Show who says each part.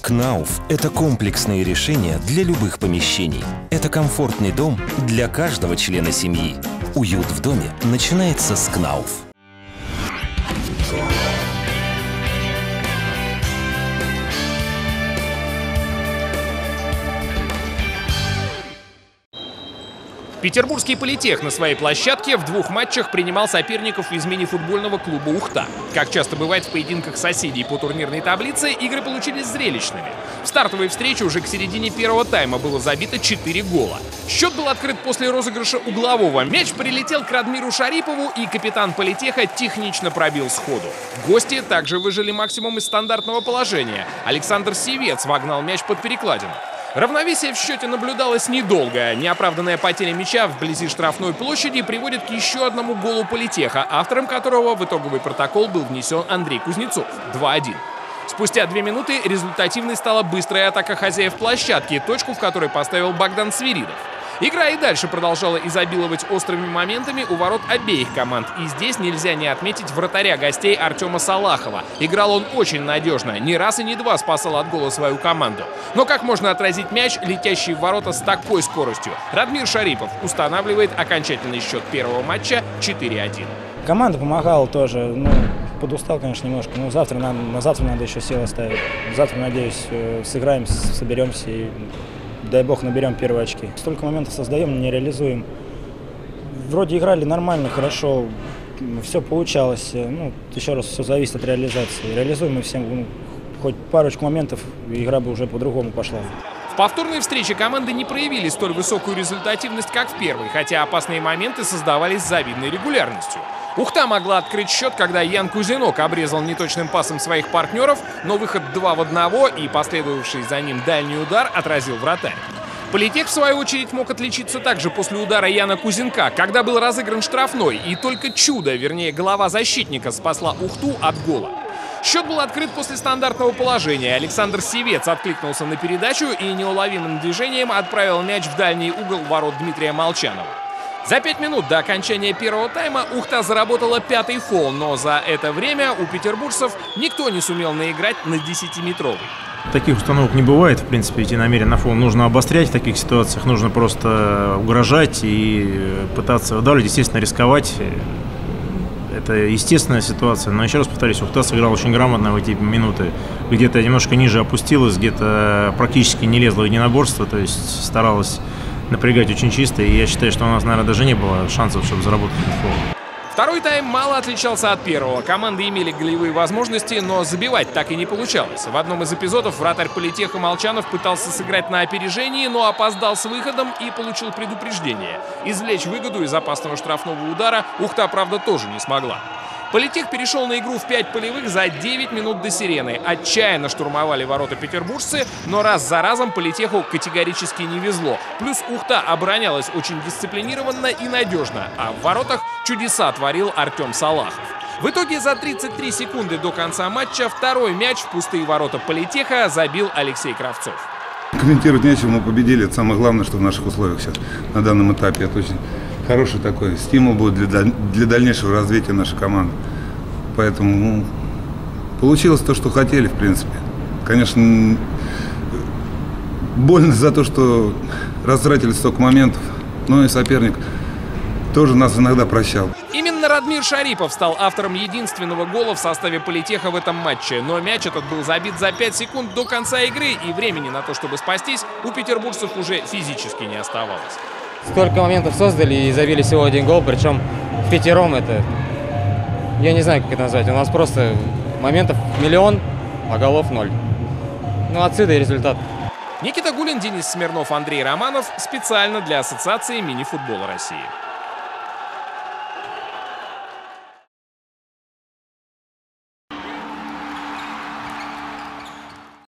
Speaker 1: Кнауф – это комплексные решения для любых помещений. Это комфортный дом для каждого члена семьи. Уют в доме начинается с Кнауф.
Speaker 2: Петербургский политех на своей площадке в двух матчах принимал соперников из мини-футбольного клуба «Ухта». Как часто бывает в поединках соседей по турнирной таблице, игры получились зрелищными. В стартовой встрече уже к середине первого тайма было забито 4 гола. Счет был открыт после розыгрыша углового. Мяч прилетел к Радмиру Шарипову, и капитан политеха технично пробил сходу. Гости также выжили максимум из стандартного положения. Александр Севец вогнал мяч под перекладину. Равновесие в счете наблюдалось недолго. Неоправданная потеря мяча вблизи штрафной площади приводит к еще одному голу политеха, автором которого в итоговый протокол был внесен Андрей Кузнецов. 2-1. Спустя две минуты результативной стала быстрая атака хозяев площадки, точку в которой поставил Богдан Свиридов. Игра и дальше продолжала изобиловать острыми моментами у ворот обеих команд. И здесь нельзя не отметить вратаря гостей Артема Салахова. Играл он очень надежно, ни раз и ни два спасал от гола свою команду. Но как можно отразить мяч, летящий в ворота с такой скоростью? Радмир Шарипов устанавливает окончательный счет первого матча 4-1.
Speaker 3: Команда помогала тоже. Ну, подустал, конечно, немножко. Но завтра надо, на завтра надо еще силы оставить. Завтра, надеюсь, э, сыграем, соберемся и дай бог, наберем первые очки. Столько моментов создаем, не реализуем. Вроде играли нормально, хорошо, все получалось. Ну, еще раз, все зависит от реализации. Реализуем мы всем ну, хоть парочку моментов, игра бы уже по-другому пошла.
Speaker 2: Повторной встрече команды не проявили столь высокую результативность, как в первой, хотя опасные моменты создавались с завидной регулярностью. Ухта могла открыть счет, когда Ян Кузинок обрезал неточным пасом своих партнеров, но выход 2 в 1 и последовавший за ним дальний удар отразил вратарь. Политех, в свою очередь, мог отличиться также после удара Яна Кузенка, когда был разыгран штрафной, и только чудо, вернее, голова защитника спасла Ухту от гола. Счет был открыт после стандартного положения. Александр Севец откликнулся на передачу и неуловимым движением отправил мяч в дальний угол ворот Дмитрия Молчанова. За пять минут до окончания первого тайма Ухта заработала пятый фол, но за это время у петербуржцев никто не сумел наиграть на 10-метровый.
Speaker 4: Таких установок не бывает, в принципе, идти намеренно на фол. Нужно обострять в таких ситуациях, нужно просто угрожать и пытаться выдавливать, естественно, рисковать. Это естественная ситуация, но еще раз повторюсь, Ухта сыграл очень грамотно в эти минуты. Где-то немножко ниже опустилась, где-то практически не лезла в единоборство, то есть старалась напрягать очень чисто, и я считаю, что у нас, наверное, даже не было шансов, чтобы заработать фол.
Speaker 2: Второй тайм мало отличался от первого. Команды имели голевые возможности, но забивать так и не получалось. В одном из эпизодов вратарь политеха Молчанов пытался сыграть на опережении, но опоздал с выходом и получил предупреждение. Извлечь выгоду из опасного штрафного удара Ухта, правда, тоже не смогла. Политех перешел на игру в 5 полевых за 9 минут до сирены. Отчаянно штурмовали ворота петербуржцы, но раз за разом Политеху категорически не везло. Плюс Ухта оборонялась очень дисциплинированно и надежно, а в воротах чудеса творил Артем Салахов. В итоге за 33 секунды до конца матча второй мяч в пустые ворота Политеха забил Алексей Кравцов.
Speaker 5: Комментировать нечего, мы победили. Это самое главное, что в наших условиях сейчас на данном этапе. Это очень хороший такой стимул будет для, для дальнейшего развития нашей команды. Поэтому ну, получилось то, что хотели, в принципе. Конечно, больно за то, что растратили столько моментов, но и соперник тоже нас иногда прощал.
Speaker 2: Именно Радмир Шарипов стал автором единственного гола в составе политеха в этом матче. Но мяч этот был забит за 5 секунд до конца игры, и времени на то, чтобы спастись, у петербуржцев уже физически не оставалось.
Speaker 6: Столько моментов создали и забили всего один гол, причем в пятером это... Я не знаю, как это назвать. У нас просто моментов миллион, а голов ноль. Ну, отсюда и результат.
Speaker 2: Никита Гулин, Денис Смирнов, Андрей Романов специально для Ассоциации мини-футбола России.